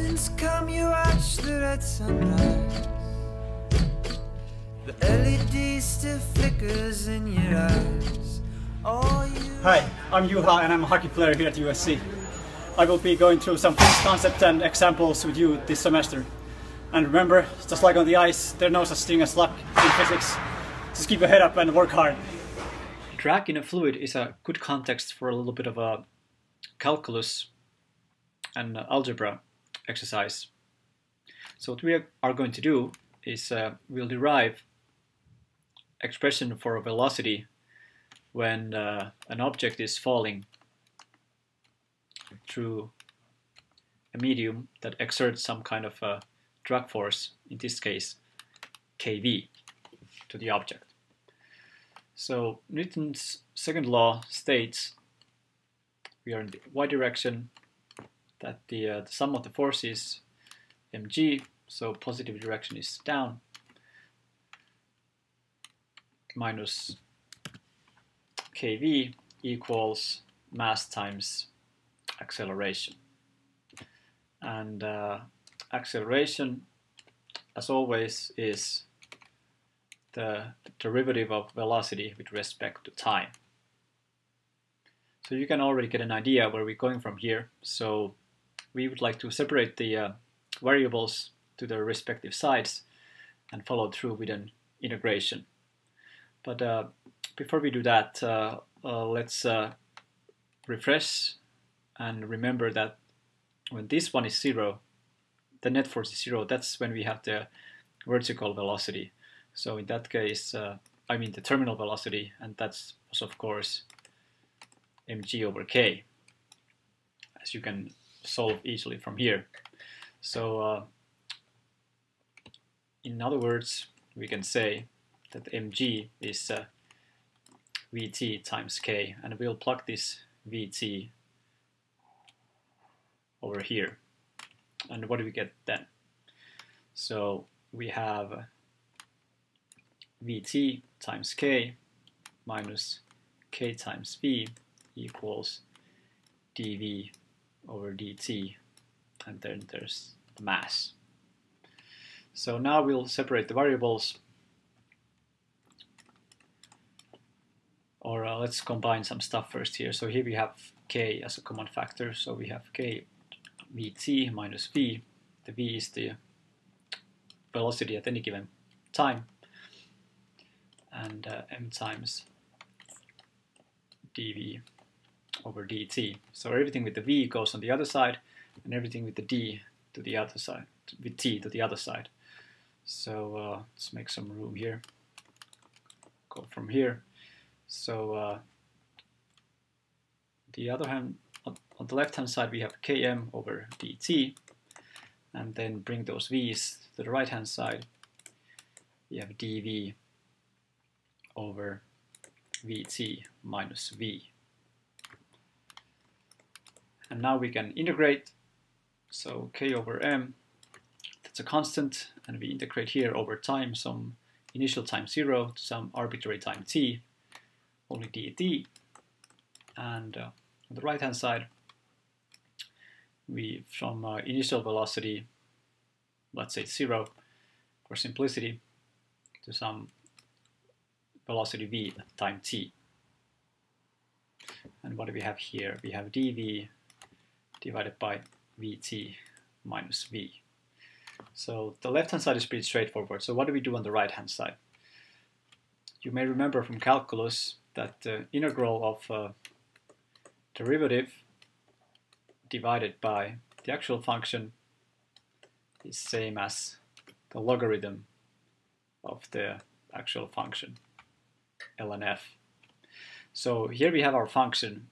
Mornings come, you watch the red sunrise. The LED still flickers in your eyes. You Hi, I'm Juha and I'm a hockey player here at USC. I will be going through some physics concepts and examples with you this semester. And remember, just like on the ice, there's no such thing as luck in physics. Just keep your head up and work hard. Drag in a fluid is a good context for a little bit of a calculus and algebra exercise. So what we are going to do is uh, we'll derive expression for a velocity when uh, an object is falling through a medium that exerts some kind of a drag force, in this case kV, to the object. So Newton's second law states we are in the y direction that the, uh, the sum of the forces mg, so positive direction is down, minus kv equals mass times acceleration. And uh, acceleration, as always, is the derivative of velocity with respect to time. So you can already get an idea where we're going from here. So we would like to separate the uh, variables to their respective sides and follow through with an integration. But uh, before we do that, uh, uh let's uh, refresh and remember that when this one is zero, the net force is zero, that's when we have the vertical velocity. So in that case, uh, I mean the terminal velocity, and that's of course mg over k, as you can solve easily from here. So uh, in other words, we can say that mg is uh, vt times k, and we'll plug this vt over here. And what do we get then? So we have vt times k minus k times v equals dv over dt and then there's the mass. So now we'll separate the variables or uh, let's combine some stuff first here. So here we have k as a common factor, so we have k vt minus v. The v is the velocity at any given time, and uh, m times dv over dt. So everything with the v goes on the other side, and everything with the d to the other side, with t to the other side. So uh, let's make some room here. Go from here. So uh, the other hand, on the left hand side we have km over dt, and then bring those v's to the right hand side. We have dv over vt minus v. And now we can integrate. So k over m, that's a constant, and we integrate here over time, some initial time 0 to some arbitrary time t, only dt. And uh, on the right hand side, we from uh, initial velocity, let's say 0 for simplicity, to some velocity v at time t. And what do we have here? We have dv divided by vt minus v. So the left-hand side is pretty straightforward. So what do we do on the right-hand side? You may remember from calculus that the integral of derivative divided by the actual function is same as the logarithm of the actual function ln f. So here we have our function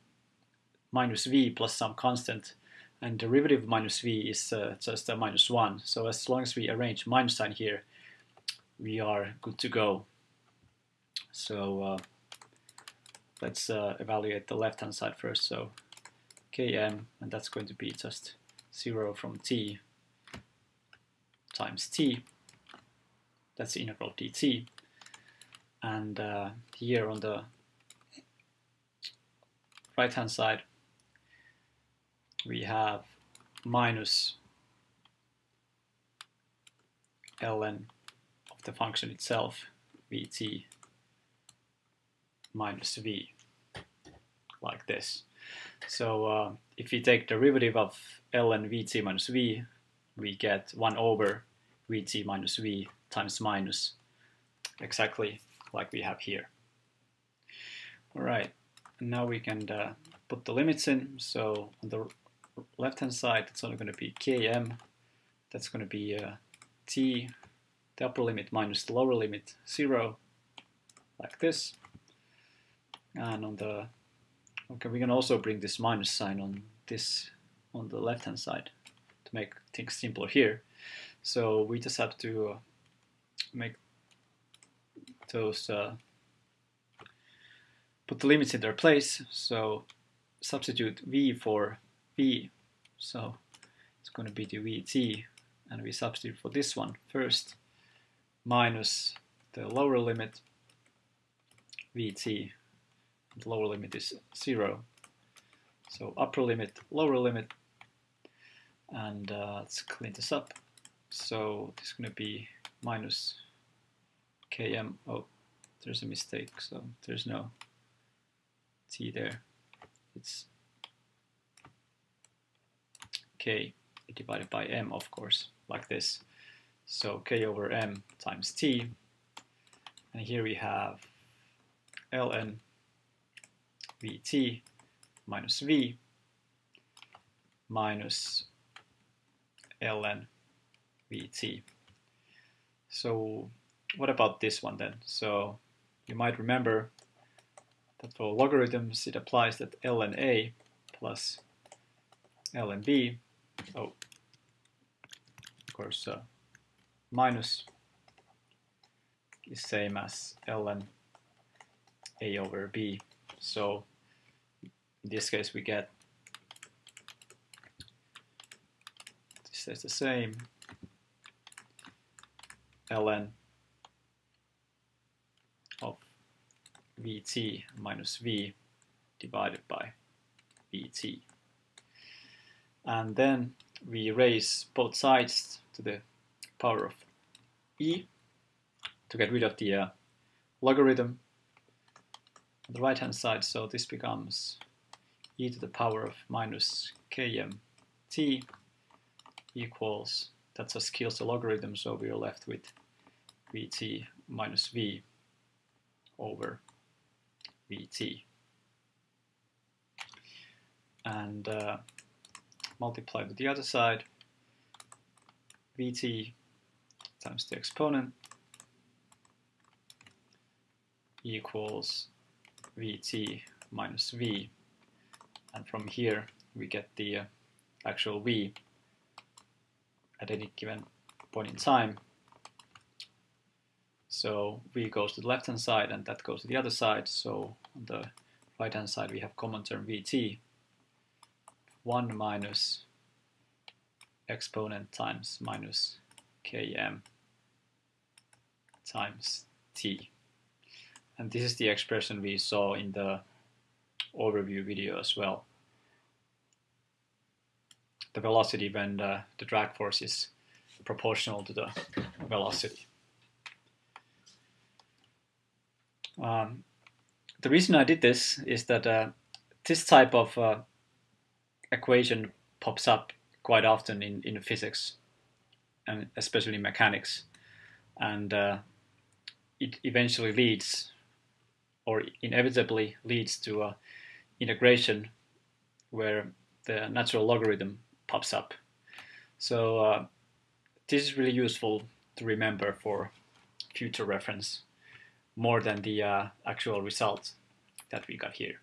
minus v plus some constant and derivative of minus v is uh, just a minus 1. So as long as we arrange minus sign here, we are good to go. So uh, let's uh, evaluate the left hand side first. So km, and that's going to be just 0 from t times t. That's the integral dt. And uh, here on the right hand side, we have minus ln of the function itself, vt minus v, like this. So uh, if we take derivative of ln vt minus v, we get 1 over vt minus v times minus, exactly like we have here. Alright, now we can uh, put the limits in. So on the left hand side, it's only going to be km, that's going to be uh, t, the upper limit minus the lower limit, 0, like this. And on the, okay, we can also bring this minus sign on this, on the left hand side to make things simpler here. So we just have to uh, make those, uh, put the limits in their place. So substitute v for v. So it's going to be the vt, and we substitute for this one first, minus the lower limit vt. The lower limit is 0. So upper limit, lower limit, and uh, let's clean this up. So is going to be minus km. Oh, there's a mistake, so there's no t there. It's k divided by m, of course, like this. So k over m times t. And here we have ln vt minus v minus ln vt. So what about this one then? So you might remember that for logarithms it applies that ln a plus ln b, oh, of course, uh, minus is same as ln a over b. So in this case we get this is the same ln of vt minus v divided by vt. And then we raise both sides to the power of e to get rid of the uh, logarithm on the right hand side. So this becomes e to the power of minus kmt equals, that just kills the logarithm, so we are left with vt minus v over vt. And uh, multiply with the other side, vt times the exponent equals vt minus v. And from here we get the uh, actual v at any given point in time. So v goes to the left hand side and that goes to the other side. So on the right hand side we have common term vt 1 minus exponent times minus km times t. And this is the expression we saw in the overview video as well. The velocity when the, the drag force is proportional to the velocity. Um, the reason I did this is that uh, this type of uh, equation pops up quite often in, in physics and especially mechanics. And uh, it eventually leads or inevitably leads to a integration where the natural logarithm pops up. So uh, this is really useful to remember for future reference more than the uh, actual result that we got here